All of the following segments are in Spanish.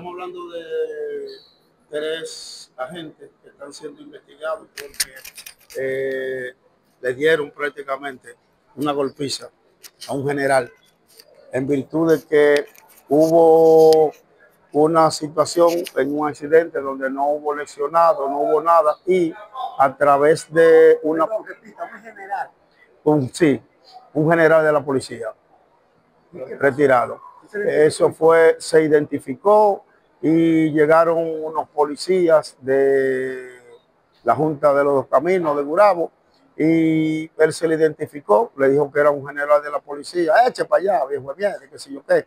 estamos hablando de tres agentes que están siendo investigados porque eh, le dieron prácticamente una golpiza a un general en virtud de que hubo una situación en un accidente donde no hubo lesionado, no hubo nada y a través de una... un general. sí, un general de la policía retirado. Eso fue, se identificó y llegaron unos policías de la Junta de los Caminos de Gurabo y él se le identificó, le dijo que era un general de la policía, eche para allá, viejo bien, que si yo qué.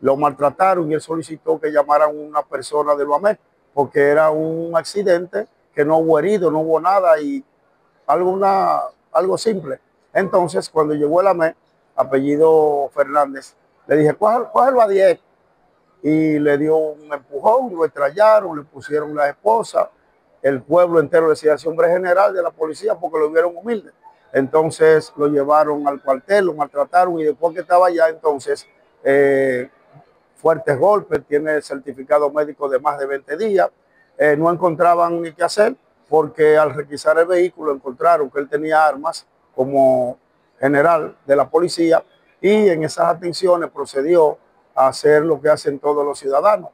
Lo maltrataron y él solicitó que llamaran una persona de Luamé, porque era un accidente que no hubo herido, no hubo nada y algo, algo simple. Entonces, cuando llegó el AME, apellido Fernández, le dije, cógelo a 10. Y le dio un empujón, lo estrellaron, le pusieron la esposa. El pueblo entero decía, ese hombre general de la policía porque lo vieron humilde. Entonces lo llevaron al cuartel, lo maltrataron y después que estaba allá, entonces, eh, fuertes golpes, tiene certificado médico de más de 20 días. Eh, no encontraban ni qué hacer porque al requisar el vehículo encontraron que él tenía armas como general de la policía y en esas atenciones procedió hacer lo que hacen todos los ciudadanos,